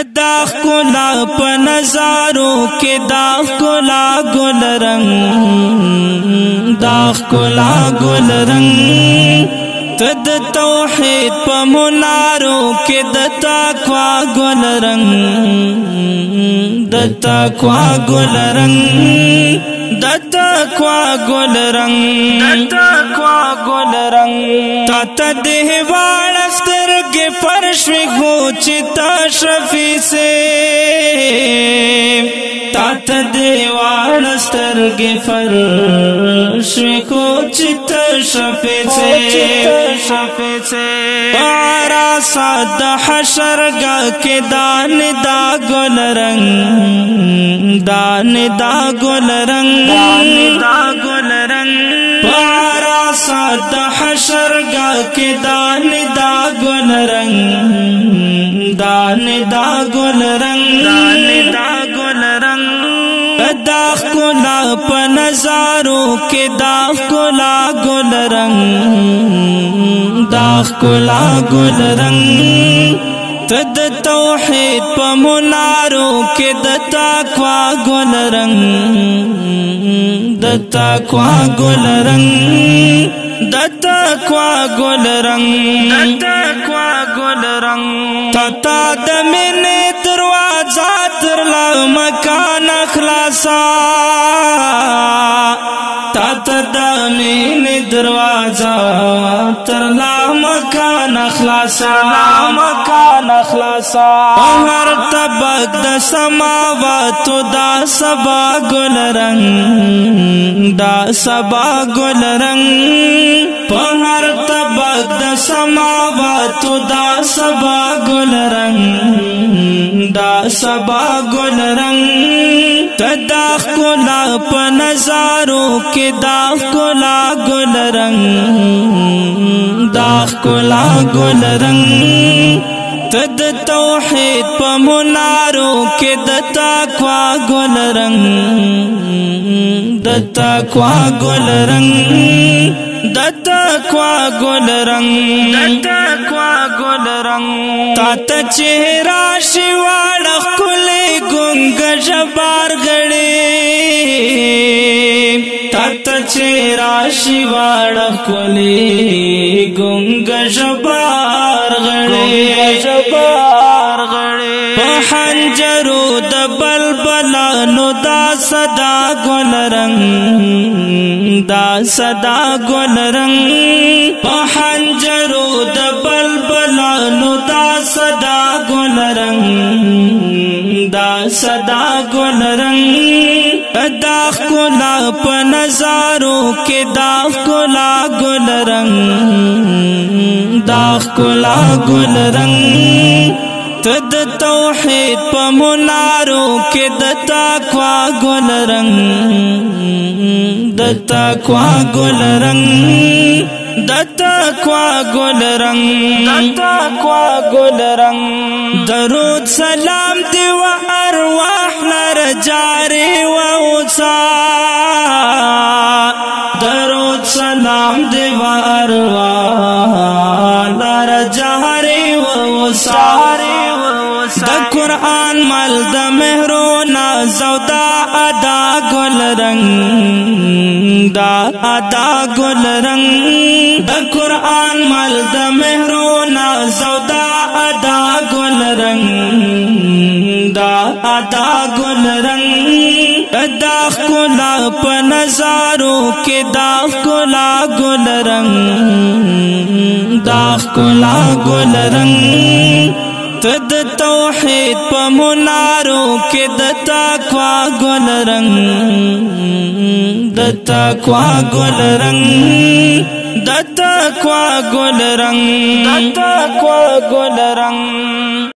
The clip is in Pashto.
دا کولا په نظارو کې دا کولا ګل رنگ دا کولا ګل رنگ تد توحید په مولارو کې د تقوا ګل رنگ د تقوا ګل رنگ د تقوا ګل رنگ د تقوا ګل رنگ تا ته دی واړسته کے پرش ہو چتا شفی سے تات دیوال ستر کے فرش کو چتا شفی سے شفی سے پارا ساد حشر گا کے دان دا گل رنگ دان دا گل رنگ دان دا گل رنگ پارا ساد حشر گا کے دان دا رنگ دان دا گل رنگ دان دا گل رنگ دا کولا په نظارو کې دا کولا گل رنگ دا کولا گل رنگ تد توحید په مولارو کې د تقوا ګل رنگ د تقوا ګل رنگ د تقوا ګل رنگ د تقوا ګل رنگ تا د مینې دروازه تر لا مکان خلاصا تا د مینې دروازه تر لا مکان اخلاصا مکان اخلاصا هر طبق د سماوات دا سبا ګل رنگ دا سبا ګل رنگ هر طبق د سماوات دا سبا ګل رنگ دا سبا ګل رنگ تدا کولا په نظارو کې دا کولا ګل رنگ کلا گل رنگ تد توحید په منارو کې د تقوا ګل رنگ د تقوا ګل رنگ د تقوا ګل رنگ د تقوا ګل رنگ تا ته چهرا شواړه کولې ګنګ جبار غړې چې راشي واړه کولې ګنګ جبار غړې جبار غړې په حنجرو د بلبلانو دا صدا ګل رنگ دا صدا ګل رنگ په حنجرو د بلبلانو دا صدا ګل رنگ دا صدا ګل رنگ داخ کولا په نظارو کې داخ کولا ګل رنگ داخ کولا ګل رنگ تد توحید په منارو کې د تقوا ګل رنگ د تقوا ګل رنگ د تقوا ګل رنگ د تقوا ګل رنگ درود سلام دی و ارواح لر جاری و اوسا درود سلام دی و ارواح لر جاری و اوسا د قران مل د مهرو نازو دا ادا ګل رنگ دا ادا گل رنگ دا قرآن مل دا مہرونا زودا ادا گل رنگ دا ادا گل رنگ دا کلا پنزارو کے دا کلا گل رنگ دا کلا گل رنگ تد توحید په منارو کې د تقوا ګل رنگ د تقوا ګل رنگ د تقوا ګل رنگ د تقوا ګل رنگ